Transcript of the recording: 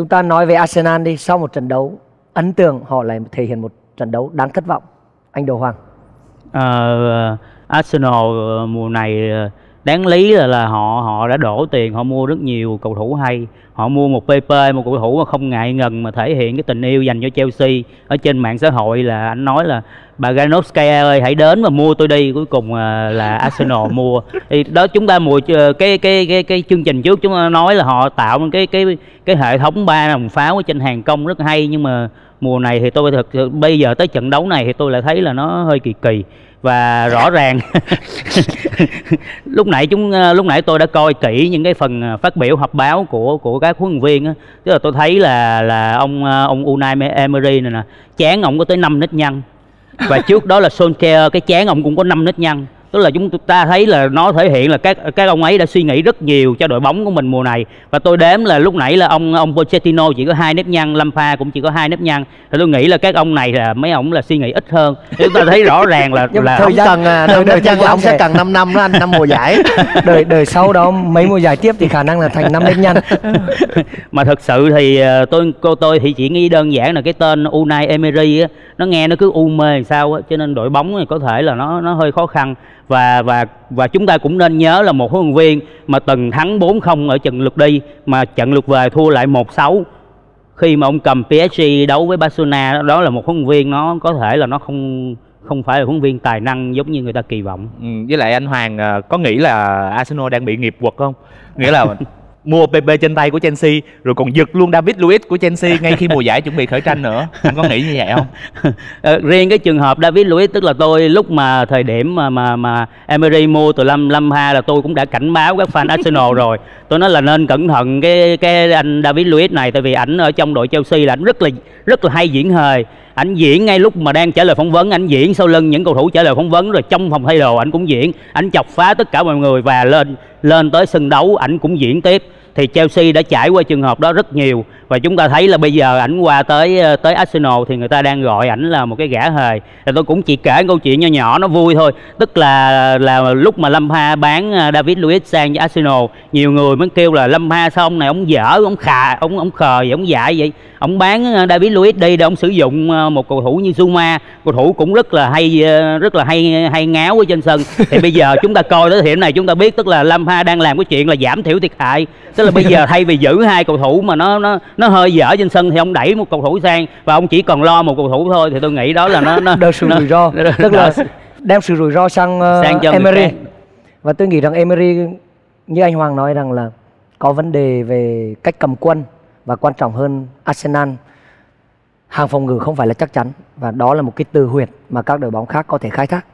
Chúng ta nói về Arsenal đi, sau một trận đấu ấn tượng họ lại thể hiện một trận đấu đáng thất vọng. Anh Đồ Hoàng. À, ờ, Arsenal mùa này ờ, đáng lý là là họ họ đã đổ tiền, họ mua rất nhiều cầu thủ hay. Họ mua một PP một cầu thủ mà không ngại ngần mà thể hiện cái tình yêu dành cho Chelsea ở trên mạng xã hội là anh nói là bà Granovskaya ơi, hãy đến mà mua tôi đi. Cuối cùng à, là Arsenal mua. Thì đó, chúng ta mùa ờ, cái cái cái cái chương trình trước chúng ta nói là họ tạo một cái cái cái hệ thống ba đồng pháo ở trên hàng công rất hay nhưng mà mùa này thì tôi thực bây giờ tới trận đấu này thì tôi lại thấy là nó hơi kỳ kỳ và rõ ràng. Lúc nãy chúng ờ, lúc nãy tôi đã coi kỹ những cái phần ờ, phát biểu họp báo của của các huấn luyện viên á. Tức là tôi thấy là là ông ờ, ông Unai Emery này nè chán ông có tới 5 nít nhăn. Và trước đó là Solskjaer cái chán ông cũng có 5 nít nhăn tức là chúng ta thấy là nó thể hiện là các các ông ấy đã suy nghĩ rất nhiều cho đội bóng của mình mùa này. Và tôi đếm là lúc nãy là ông ông Pochettino chỉ có hai nếp nhăn Lampard cũng chỉ có hai nếp nhăn. Thì tôi nghĩ là các ông này là mấy ông là suy nghĩ ít hơn. Chúng ta thấy rõ ràng là là thời gian- cần à, đời- đời, đời của ông sẽ cần 5 năm đó anh năm mùa giải. Đời đời sau đó mấy mùa giải tiếp thì khả năng là thành năm nếp nhăn. mà thật sự thì ờ, tôi cô tôi thì chỉ nghĩ đơn giản là cái tên Unai Emery á nó nghe nó cứ u mê làm sao á cho nên đội bóng này có thể là nó nó hơi khó khăn và và và chúng ta cũng nên nhớ là một huấn luyện viên mà từng thắng 4-0 ở trận lượt đi mà trận lượt về thua lại 1-6 khi mà ông cầm PSG đấu với Barcelona đó, đó là một huấn luyện viên nó có thể là nó không không phải là huấn luyện viên tài năng giống như người ta kỳ vọng Ừ, với lại anh Hoàng à, có nghĩ là Arsenal đang bị nghiệp quật không? Nghĩa là mua PP trên tay của Chelsea rồi còn giật luôn David Luiz của Chelsea ngay khi mùa giải chuẩn bị khởi tranh nữa. Anh có nghĩ như vậy không? À, riêng cái trường hợp David Luiz tức là tôi lúc mà thời điểm mà mà mà Emery mua từ Lâm Lâm Ha là tôi cũng đã cảnh báo các fan Arsenal rồi. Tôi nói là nên cẩn thận cái cái anh David Luiz này tại vì ảnh ở trong đội Chelsea là ảnh rất là rất là hay diễn hề. Ảnh diễn ngay lúc mà đang trả lời phỏng vấn, ảnh diễn sau lưng những cầu thủ trả lời phỏng vấn rồi trong phòng thay đồ ảnh cũng diễn, ảnh chọc phá tất cả mọi người và lên lên tới sân đấu ảnh cũng diễn tiếp thì Chelsea đã trải qua trường hợp đó rất nhiều. Và chúng ta thấy là bây giờ ảnh qua tới ờ, tới Arsenal thì người ta đang gọi ảnh là một cái gã hề. Thì tôi cũng chỉ kể câu chuyện nhỏ nhỏ nó vui thôi. Tức là là lúc mà Lampard bán ờ, David Luiz sang cho Arsenal nhiều người mới kêu là Lampard sao ông này ông dở ông khà ông ông khờ vậy ông dại vậy? Ông bán ờ, David Luiz đi để ông sử dụng một cầu thủ như Zuma. Cầu thủ cũng rất là hay rất là hay hay ngáo ở trên sân. Thì bây giờ chúng ta coi tới điểm này chúng ta biết tức là Lampard đang làm cái chuyện là giảm thiểu thiệt hại tức là bây giờ thay vì giữ hai cầu thủ mà nó nó nó hơi dở trên sân thì ông đẩy một cầu thủ sang và ông chỉ còn lo một cầu thủ thôi thì tôi nghĩ đó là nó nó đợt sự nó- rủi ro. Tức là đem sự rủi ro sang, uh, Sang cho Emery. và tôi nghĩ rằng Emery như anh Hoàng nói rằng là có vấn đề về cách cầm quân và quan trọng hơn Arsenal. Hàng phòng ngự không phải là chắc chắn và đó là một cái từ huyệt mà các đội bóng khác có thể khai thác